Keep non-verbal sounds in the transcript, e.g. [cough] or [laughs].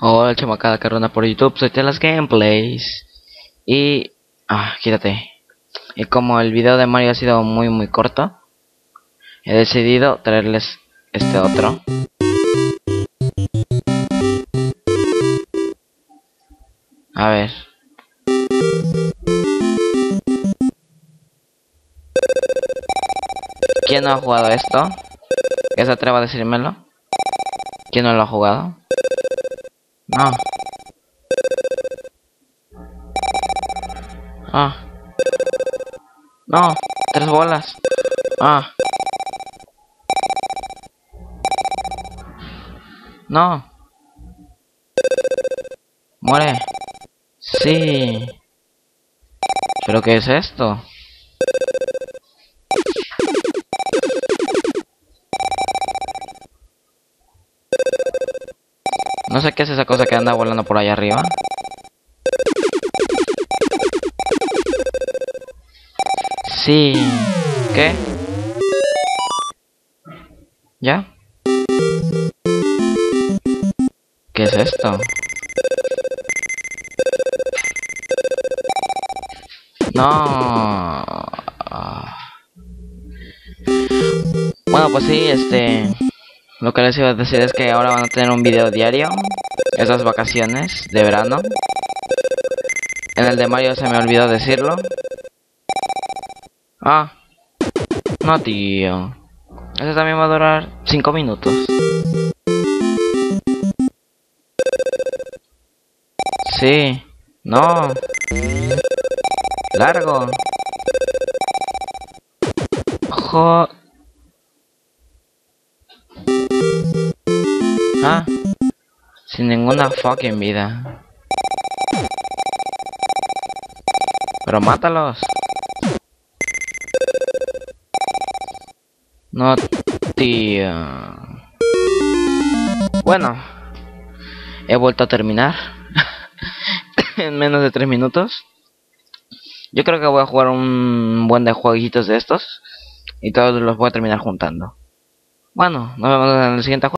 Hola chamacada carona por YouTube, soy Telas Gameplays Y... Ah, quítate Y como el video de Mario ha sido muy muy corto He decidido traerles este otro A ver ¿Quién no ha jugado esto? ¿Que se atreva a decírmelo? ¿Quién no lo ha jugado? No. Ah. No, tres bolas. Ah. No. Muere. Sí. ¿Pero qué es esto? No sé qué es esa cosa que anda volando por allá arriba. Sí. ¿Qué? ¿Ya? ¿Qué es esto? No. Bueno, pues sí, este... Lo que les iba a decir es que ahora van a tener un video diario. Esas vacaciones de verano. En el de mayo se me olvidó decirlo. Ah. No, tío. Ese también va a durar 5 minutos. Sí. No. Largo. Jo Ah, sin ninguna fucking vida. Pero mátalos. No, tío. Bueno, he vuelto a terminar [laughs] en menos de 3 minutos. Yo creo que voy a jugar un buen de jueguitos de estos y todos los voy a terminar juntando. Bueno, nos vemos en el siguiente juego.